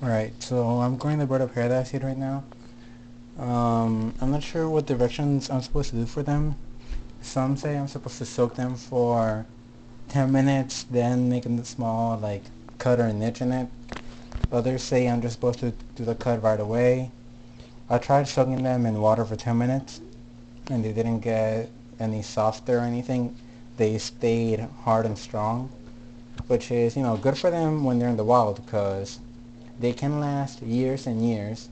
Alright, so I'm growing the bird of paradise seed right now. Um, I'm not sure what directions I'm supposed to do for them. Some say I'm supposed to soak them for 10 minutes, then make them small, like cut or niche in it. Others say I'm just supposed to do the cut right away. I tried soaking them in water for 10 minutes, and they didn't get any softer or anything. They stayed hard and strong, which is, you know, good for them when they're in the wild because they can last years and years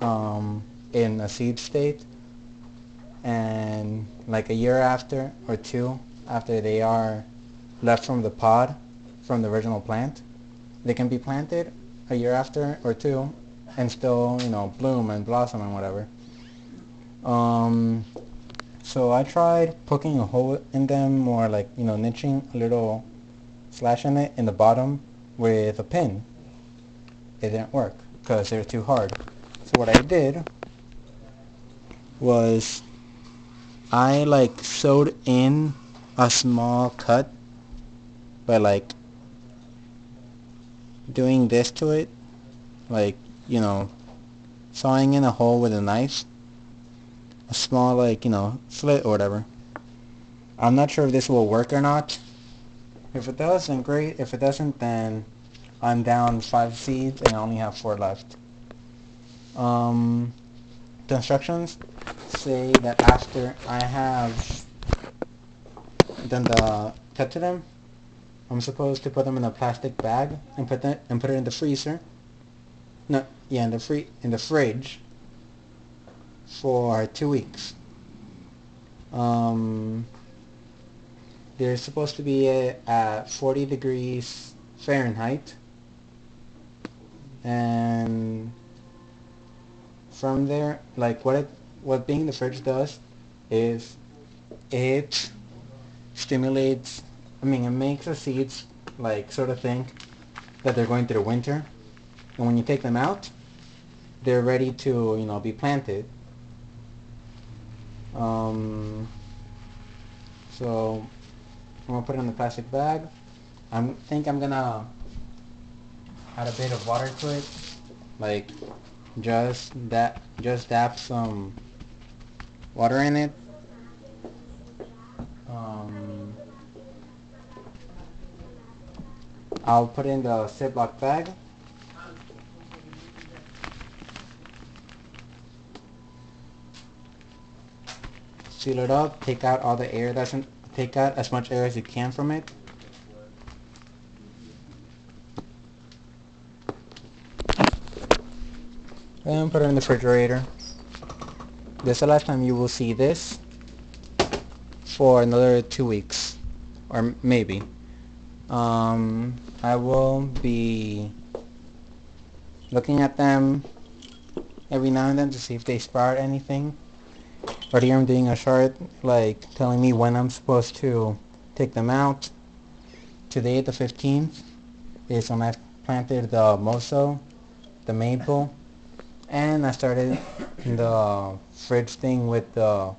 um, in a seed state. And like a year after or two after they are left from the pod from the original plant they can be planted a year after or two and still you know bloom and blossom and whatever. Um, so I tried poking a hole in them or like you know niching a little slash in it in the bottom with a pin it didn't work because they were too hard. So what I did was I like sewed in a small cut by like doing this to it like you know sawing in a hole with a knife a small like you know slit or whatever. I'm not sure if this will work or not. If it does then great. If it doesn't then I'm down five seeds and I only have four left. Um, the instructions say that after I have done the cut to them, I'm supposed to put them in a plastic bag and put that and put it in the freezer. No, yeah, in the free in the fridge for two weeks. Um, they're supposed to be at 40 degrees Fahrenheit and from there like what it what being the fridge does is it stimulates I mean it makes the seeds like sort of think that they're going through the winter. And when you take them out they're ready to you know be planted. Um, so I'm gonna put it in the plastic bag. I think I'm gonna add a bit of water to it. Like just that just dab some water in it. Um, I'll put in the Ziploc bag. Seal it up take out all the air that's in, take out as much air as you can from it and put it in the refrigerator. This is the last time you will see this for another two weeks or maybe. Um, I will be looking at them every now and then to see if they sprout anything. Right here I'm doing a chart like telling me when I'm supposed to take them out. Today the 15th is when I planted the moso, the maple, and I started the fridge thing with the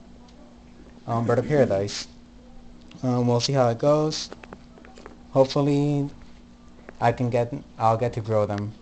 um, Bird of Paradise. Um, we'll see how it goes. Hopefully, I can get I'll get to grow them.